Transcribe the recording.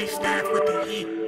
DJ staff with the heat.